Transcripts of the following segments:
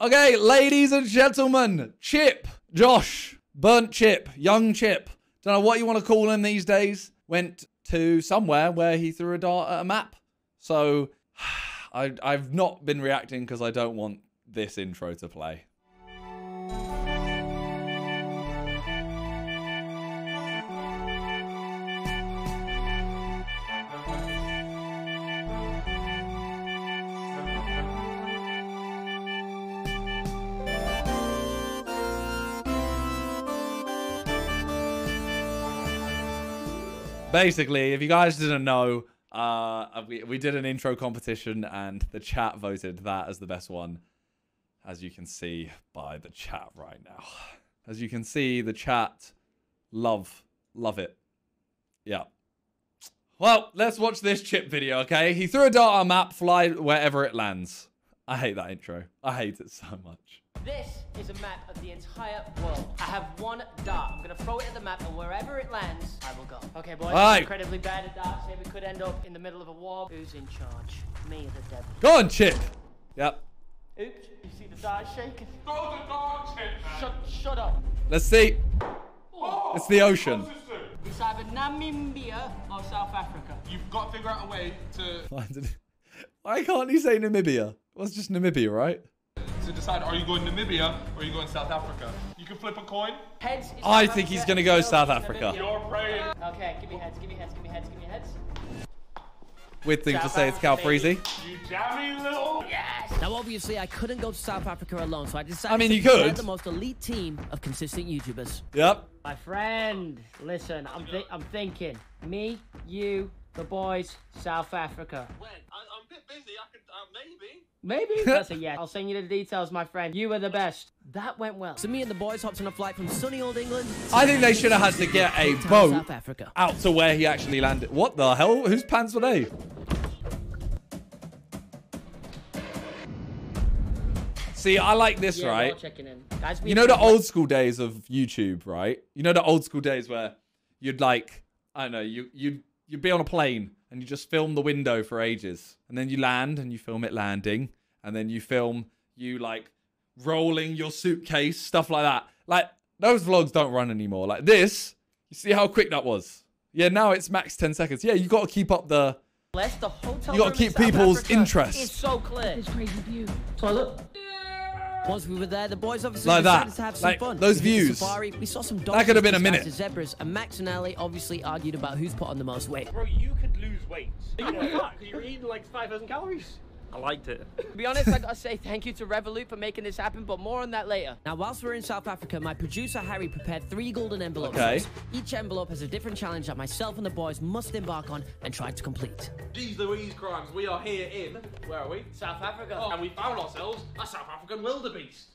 Okay, ladies and gentlemen, Chip, Josh, Burnt Chip, Young Chip, don't know what you want to call him these days, went to somewhere where he threw a dart at a map. So I, I've not been reacting because I don't want this intro to play. Basically, if you guys didn't know, uh, we, we did an intro competition and the chat voted that as the best one. As you can see by the chat right now. As you can see, the chat love, love it. Yeah. Well, let's watch this chip video, okay? He threw a dart on a map, fly wherever it lands. I hate that intro. I hate it so much. This is a map of the entire world. I have one dart. I'm gonna throw it at the map, and wherever it lands, I will go. Okay, boys. Aye. I'm incredibly bad at darts. Here we could end up in the middle of a war. Who's in charge? Me or the devil? Go on, Chip. Yep. Oops. You see the dart shaking? Throw the dart, Chip, man. Shut, shut up. Let's see. Oh, It's the ocean. what's this do? It's either Namibia or South Africa. You've got to figure out a way to Why, did, why can't he say Namibia? Well, it's just Namibia, right? To decide are you going to Namibia or are you going South Africa. You can flip a coin. Heads. is I South think he's gonna go tails South Africa. Namibia. You're praying. Okay, give me heads. Give me heads. Give me heads. Give me heads. Weird thing to say, it's Cal Africa. Freezy. You jammy little. Yes. Now, obviously, I couldn't go to South Africa alone, so I decided I mean, to you prepare could. the most elite team of consistent YouTubers. Yep. My friend, listen. I'm thi- I'm thinking. Me, you, the boys, South Africa. When? I, I'm a bit busy. I could, uh, maybe. Maybe that's a yes. I'll send you the details, my friend. You were the best. That went well. So me and the boys hopped on a flight from sunny old England I think they should have had to get a boat South Africa. out to where he actually landed. What the hell? Whose pants were they? See, I like this, Yeah, right? checking in. Guys, we You know the old school days of YouTube, right? You know the old school days where you'd like, I don't know, you you'd you'd be on a plane and you just film the window for ages, and then you land and you film it landing, and then you film you like rolling your suitcase, stuff like that. Like those vlogs don't run anymore. Like this, you see how quick that was? Yeah, now it's max ten seconds. Yeah, you got to keep up the. Less the hotel You gotta room in keep people's Africa interest. It's so clear. It's crazy view. Toilet. Once we were there, the boys obviously Like that. decided to have some Like, fun. those We the views. Safari, we saw some That could have been a donkeys minute. zebras, and Max and Ali obviously argued about who's put on the most weight. Bro, you could lose weight. You know? Because you're eating like 5,000 calories. I liked it. To be honest, I gotta say thank you to Revolut for making this happen, but more on that later. Now, whilst we're in South Africa, my producer Harry prepared three golden envelopes. Okay. Each envelope has a different challenge that myself and the boys must embark on and try to complete. Jeez Louise crimes. We are here in. Where are we? South Africa. Oh, and we found ourselves a South African wildebeest.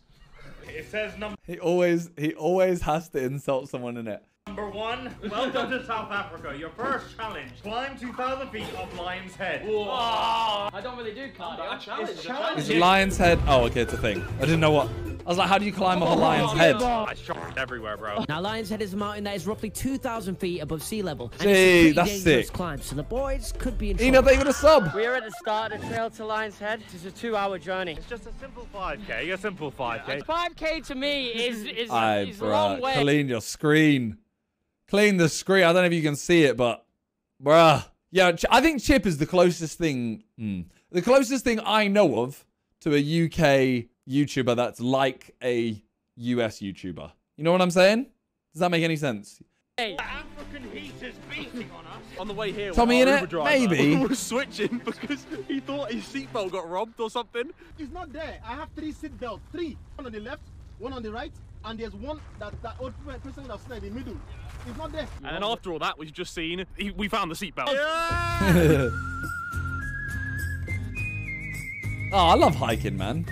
It says number He always he always has to insult someone in it. One, welcome to South Africa. Your first challenge: climb 2,000 feet up Lion's Head. Whoa! Ah. I don't really do cardio. a challenge. It's a challenge. Is a lion's head? Oh, okay, it's a thing. I didn't know what. I was like, how do you climb up a lion's oh, head? I shot everywhere, bro. Now, Lion's Head is a mountain that is roughly 2,000 feet above sea level. And Gee, it's a that's dangerous sick. climb, so the boys could be in Ina, trouble. they got a sub. We are at the start of the trail to Lion's Head. It's a two-hour journey. It's just a simple 5k. A simple 5k. 5k to me is is, Aye, is a long bruh. way. Clean your screen. Clean the screen. I don't know if you can see it, but bruh. Yeah, I think Chip is the closest thing. hmm, the closest thing I know of to a UK YouTuber that's like a US YouTuber. You know what I'm saying? Does that make any sense? Hey, African heat is beating on us. On the way here, Tommy our in it? Uber driver Maybe. was switching because he thought his seatbelt got robbed or something. It's not there. I have three seatbelts. Three. One on the left, one on the right, and there's one that that old person that's in the middle. It's not there. And then after all that, we've just seen he, we found the seatbelt. Yeah! Oh, I love hiking, man.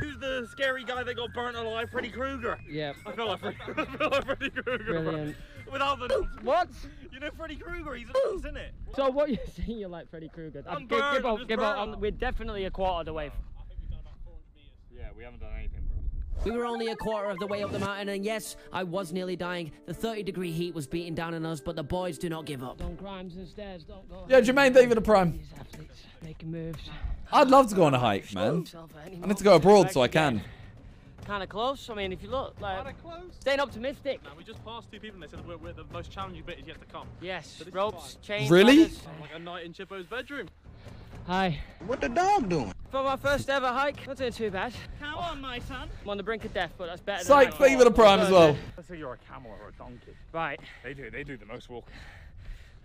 Who's the scary guy that got burnt alive? Freddy Krueger. yeah, I feel like Freddy, I feel like Freddy Krueger. bro. brilliant. Without the. What? You know Freddy Krueger? He's a isn't it? So what you're saying? You're like Freddy Krueger. Uh, I'm give, burned, give I'm just give up. burned. We're definitely a quarter of the way. Yeah, we haven't done anything, bro. We were only a quarter of the way up the mountain, and yes, I was nearly dying. The 30 degree heat was beating down on us, but the boys do not give up. Don't crimes and stairs, don't go. Yeah, Jermaine David of Prime. These athletes making moves. I'd love to go on a hike, man. I need to go abroad so I can. Kind of close. I mean, if you look, like, Kinda close. staying optimistic. Now, we just passed two people and they said we're, we're the most challenging bit is yet to come. Yes, this is ropes, fine. chains. Really? Like a night in Chippo's bedroom. Hi. What the dog doing? For my first ever hike, not doing too bad. Come on, my son. I'm on the brink of death, but that's better Psych than David of Prime as well. Let's say you're a camel or a donkey. Right. They do. They do the most walking.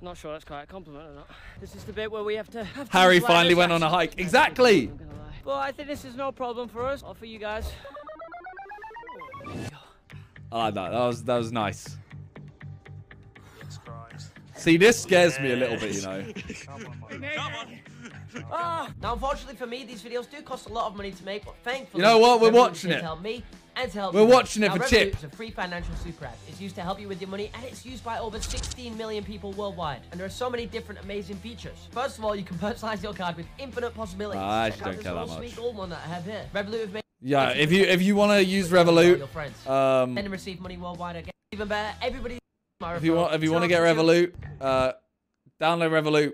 Not sure that's quite a compliment or not. This is the bit where we have to. Have Harry use finally went on a hike. Exactly. I'm gonna lie. But I think this is no problem for us or for you guys. I like that That was that was nice. See, this scares me a little bit, you know. Ah! Now, unfortunately for me, these videos do cost a lot of money to make, but thankfully, You know what? We're watching it. Help me and to help We're watching it for Chip. is a free financial super app. It's used to help you with your money, and it's used by over 16 million people worldwide. And there are so many different amazing features. First of all, you can personalize your card with infinite possibilities. Ah, I Check out don't care that much. Sweet one that I have here. Revolut have made Yeah, if you if you want to use Revolut, um, and receive money worldwide again. Even better, everybody. if you want if you want to get Revolut, uh, download Revolut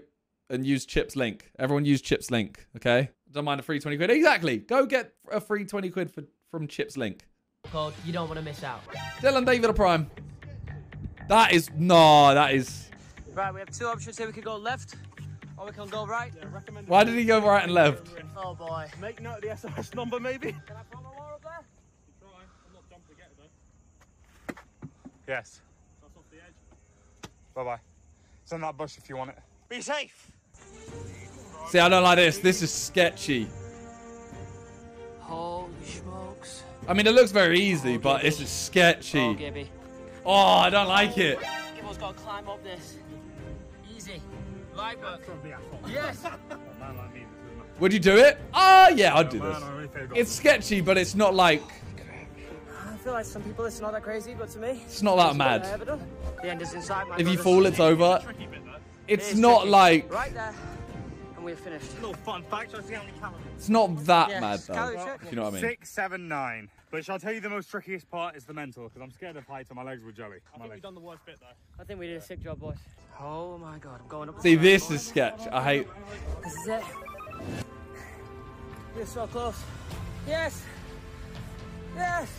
and use Chip's link. Everyone use Chip's link, okay? Don't mind a free twenty quid. Exactly. Go get a free twenty quid for from Chip's link. code, you don't want to miss out. Dylan David of Prime. That is no, that is. Right, we have two options here. We could go left or we can go right. Why did he go right and left? Oh boy. Make note of the SOS number, maybe. Can I throw my wall up there? Yes. That's off the edge. Bye bye. It's on that bush if you want it. Be safe. See, I don't like this. This is sketchy. Holy smokes. I mean, it looks very easy, oh, but this is Oh, sketchy. Gibby. Oh, I don't like it. Gibbo's got to climb up this. Easy. Light work. Yes. Would you do it? Oh, yeah, I'd do this. It's sketchy, but it's not like I feel like some people it's not that crazy, but to me, it's not that mad. The end is inside my If you fall, it's over. Tricky. It's It is not tricky. like Right there. And we're finished. Little fun fact. I see how many calories. it's not that Yes, mad though. calorie check. If you know what I mean. Six, seven, nine. But shall I tell you the most trickiest part is the mental, because I'm scared of heights and my legs were jelly. I My think we've legs. done the worst bit though. I think we did a sick job, boys. Oh my god, I'm going up. See, this is sketch. I hate. This is it. We're so close. Yes. Yes.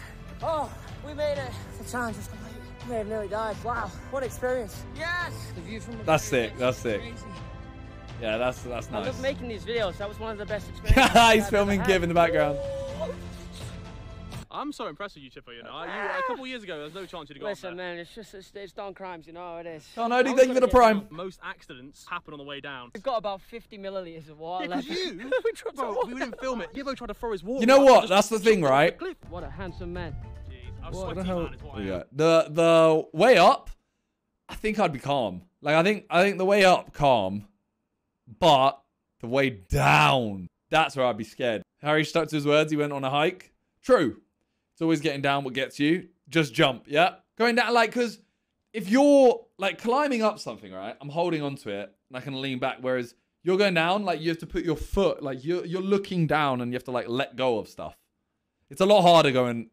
Oh, we made it. The challenge is complete. We may have nearly died. Wow, what experience. Yes. The view from the That's sick. That's sick. Crazy. Yeah, that's that's nice. I nice. love making these videos. That was one of the best experiences. I've He's filming had. Gib in the background. I'm so impressed with you, Chippo. You know, you, a ah. couple of years ago, there's no chance you'd have got Listen, there. man, it's just it's, it's done crimes, you know how it is. Oh no, I they was thank you for gonna the prime. Most accidents happen on the way down. We've got about 50 milliliters of water Yeah, 'cause left. you, we tried to bro, walk we didn't film it. Gibbo tried to throw his water. You know what? That's the thing, right? cliff. What a handsome man. Jeez, I was What sweaty, the hell? man, is what I am. Yeah. The the way up, I think I'd be calm. Like I think I think the way up calm, but the way down, that's where I'd be scared. Harry stuck to his words. He went on a hike. True. It's always getting down what gets you. Just jump. Yeah. Going down like because if you're like climbing up something, right? I'm holding onto it and I can lean back. Whereas you're going down, like you have to put your foot, like you're you're looking down and you have to like let go of stuff. It's a lot harder going.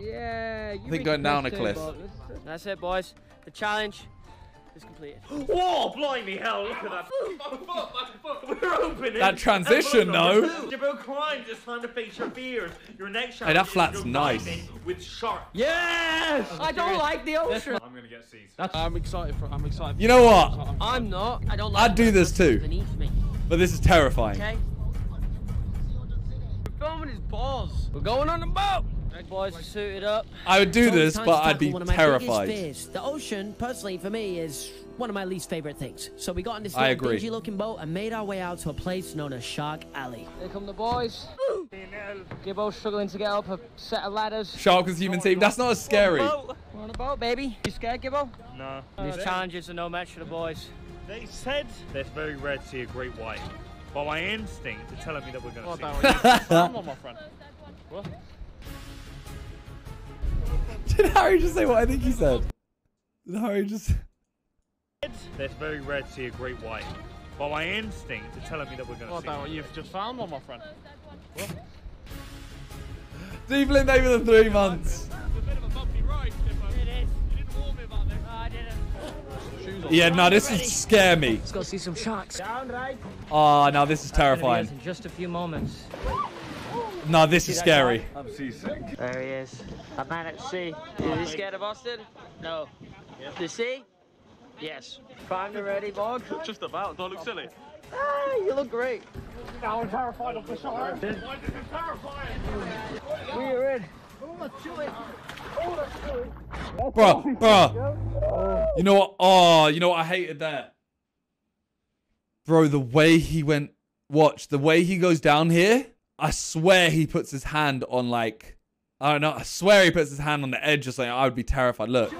Yeah, you think going down a cliff. but That's it, boys. The challenge is completed. Whoa, blimey hell, look at that. We're opening. That transition, though. Jabbo climb this time to face your fears. Your next Hey, that flat's nice. With sharks. Yes! I don't like the ocean. I'm gonna get seized. I'm excited for. I'm excited. You know what? I'm not. I don't. Like I'd do this too. But this is terrifying. Okay. We're filming his balls. We're going on the boat. Right, boys, are suited up. I would do So this, but I'd be tackle one of my biggest terrified. The ocean, personally, for me, is one of my least favorite things. So we got in this little dingy looking boat and made our way out to a place known as Shark Alley. Here come the boys. Gibbo's struggling to get up a set of ladders. Shark as human team. That's not as scary. We're on a boat, baby. You scared, Gibbo? No. These challenges are no match for the boys. They said that it's very rare to see a great white. But my instinct is telling me that we're gonna see that one. Come on, my friend. Did Harry just say what I think he said? Did Harry just? It's very rare to see a great white. But my instinct is telling me that we're gonna Well, see that one. one. You've just found one, my friend. Deeper in maybe than three months. It's a bit of a bumpy ride, Skipper. It is. You didn't warn me about this. I didn't. Yeah, no, this would scare me. Let's go see some sharks. Down, right? Oh, no, this is terrifying. In just a few moments. No, this is scary. I'm seasick. There he is. A man at sea. Is he scared of Austin? No. The sea? Yes. Primed and ready, Bog? Just about. Do I look silly? Ah, you look great. Now I'm terrified of the shark. Why is it terrifying? We're in. Bro, bro. You know what? Oh, you know what? I hated that. Bro, the way he went, watch, the way he goes down here, I swear he puts his hand on like, I don't know, I swear he puts his hand on the edge or something. I would be terrified. Look.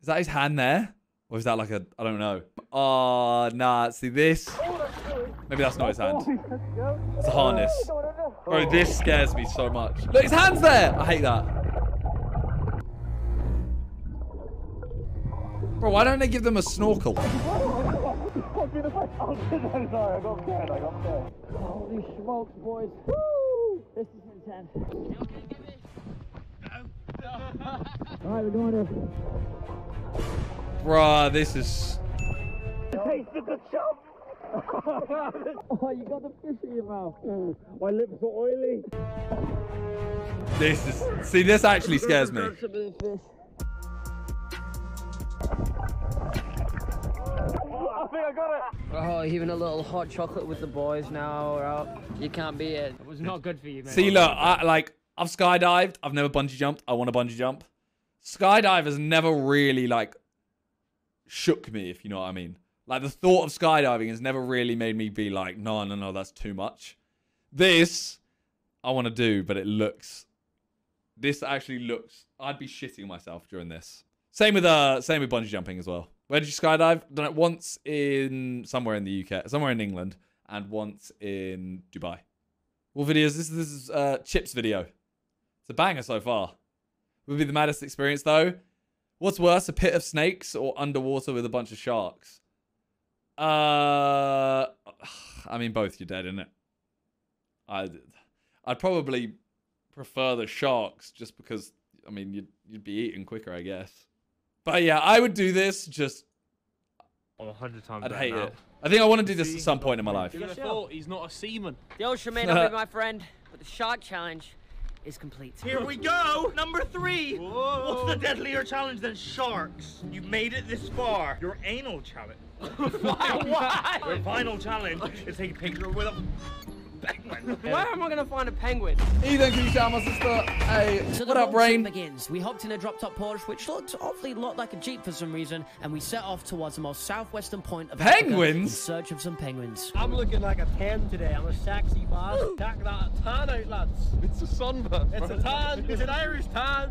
Is that his hand there? Or is that like a, I don't know. Oh, nah, see this? Maybe that's not his hand. It's a harness. Bro, this scares me so much. Look, his hand's there! I hate that. Bro, why don't they give them a snorkel? Oh, Holy smokes, boys. Woo! This is intense. Alright, we're going to. Bruh, this is... Taste of the chop! Oh, you got the fish in your mouth. Mm, my lips are oily. This is... See, this actually scares me. Think I got it. Oh, even a little hot chocolate with the boys now. We're out. You can't beat it. It was not good for you, man. See, look, I, like, I've skydived. I've never bungee jumped. I want to bungee jump. Skydive has never really, like, shook me, if you know what I mean. Like, the thought of skydiving has never really made me be like, no, no, no, that's too much. This, I want to do, but it looks... This actually looks... I'd be shitting myself during this. Same with, uh, same with bungee jumping as well. Where did you skydive? Done it once in... Somewhere in the UK. Somewhere in England. And once in Dubai. What videos? This, is this is uh, Chip's video. It's a banger so far. Would be the maddest experience though. What's worse, a pit of snakes or underwater with a bunch of sharks? Uh, I mean, both you're dead, isn't it? I'd, I'd probably prefer the sharks just because, I mean, you'd, you'd be eating quicker, I guess. But yeah, I would do this just, Oh, a hundred times I'd hate now. it. I think I want to do this at some point in my life. Who'd thought he's not a seaman? The ocean may not be my friend, but the shark challenge is complete. Here we go! Number three! What's the deadlier challenge than sharks? You made it this far. Your anal challenge. Why? Your final challenge is take a picture with a penguin. Where am I gonna find a penguin? Ethan, can you shout my sister? Hey, So what up, road trip Rain? begins. We hopped in a drop-top Porsche, which looked awfully lot like a Jeep for some reason, and we set off towards the most southwestern point of Africa Penguins? in search of some penguins. I'm looking like a 10 today. I'm a sexy boss. Check that tan out, lads. It's a sunburn. It's a tan. It's an Irish tan.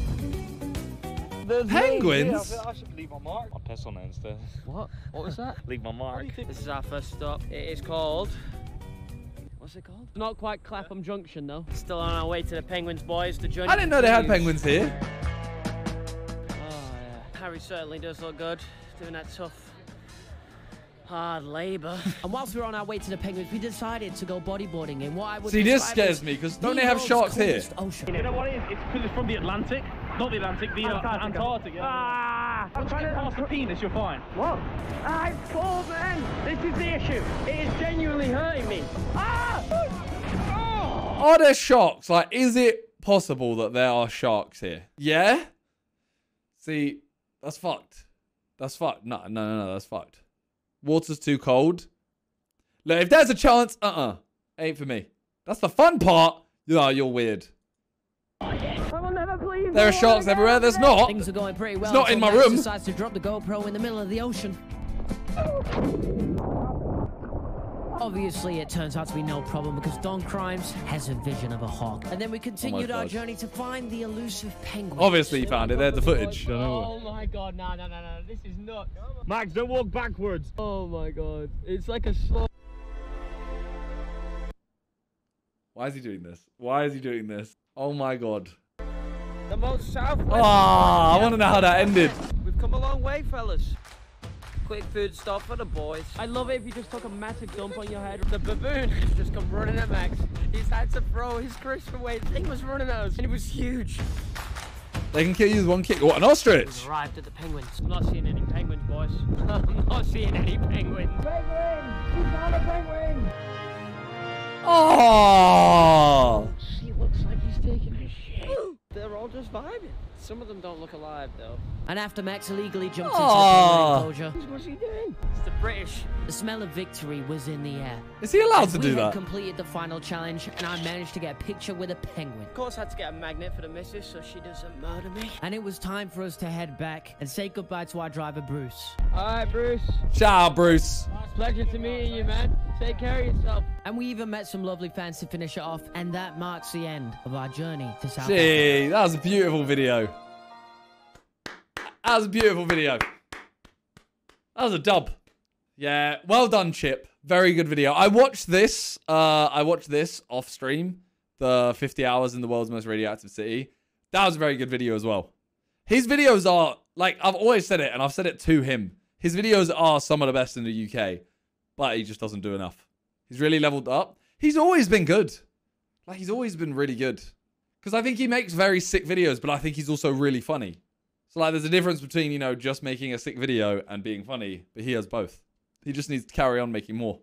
Penguins? I should leave my mark. I'll piss on it instead. What? What was that? Leave my mark. This is our first stop. It is called. What's it called? Not quite Clapham Junction, though. Still on our way to the penguins, boys. The journey. I didn't know they had penguins here. Oh yeah. Harry certainly does look good. Doing that tough, hard labour. And whilst we were on our way to the penguins, we decided to go bodyboarding in what I would See, this scares me because don't they have sharks here? coldest Ocean. You know what it is? It's because it's from the Atlantic. Not the Atlantic, the uh, Antarctic. Yeah. Ah! I'm trying to pass the penis, you're fine. What? Ah, it's cold, man. This is the issue. It is genuinely hurting me. Ah! Are there sharks? Like, is it possible that there are sharks here? Yeah? See, that's fucked. That's fucked. No, no, no, no, that's fucked. Water's too cold. Look, if there's a chance, uh-uh. Ain't for me. That's the fun part. No, you're weird. I will please. There are sharks everywhere. There's not. Things are going pretty well. not in my Max room. decides to drop the GoPro in the middle of the ocean. Obviously, it turns out to be no problem because Don Crimes has a vision of a hawk. And then we continued our journey to find the elusive penguin. Obviously, you found it. There's the footage. Oh my god, no, no, no, no. This is nuts. Max, don't walk backwards. Oh my god. It's like a slow. Why is he doing this? Why is he doing this? Oh my god. The most southwest. Ah, I want to know how that ended. We've come a long way, fellas. Quick food stop for the boys. I love it if you just took a massive dump on your head. The baboon has just come running at Max. He's tried to throw his crisp away. The thing was running at us, and it was huge. They can kill you with one kick. What, an ostrich? We've arrived at the penguins. I'm not seeing any penguins, boys. I'm not seeing any penguins. Penguin! We found a penguin! Oh! He looks like he's taking a shit. They're all just vibing. Some of them don't look alive, though. And after Max illegally jumped Aw. into the penguin enclosure, What's he doing? It's the British. The smell of victory was in the air. Is he allowed to we do had that? completed the final challenge, and I managed to get a picture with a penguin. Of course, I had to get a magnet for the missus so she doesn't murder me. And it was time for us to head back and say goodbye to our driver, Bruce. All right, Bruce. Shout out, Bruce. Pleasure to meeting you, man. Take care of yourself. And we even met some lovely fans to finish it off, and that marks the end of our journey to South Africa. That was a beautiful video. That was a beautiful video. That was a dub. Yeah, well done, Chip. Very good video. I watched this. Uh, I watched this off stream. The 50 hours in the world's most radioactive city. That was a very good video as well. His videos are like I've always said it, and I've said it to him. His videos are some of the best in the UK, but he just doesn't do enough. He's really leveled up. He's always been good. Like he's always been really good. Because I think he makes very sick videos, but I think he's also really funny. So like there's a difference between, you know, just making a sick video and being funny, but he has both. He just needs to carry on making more.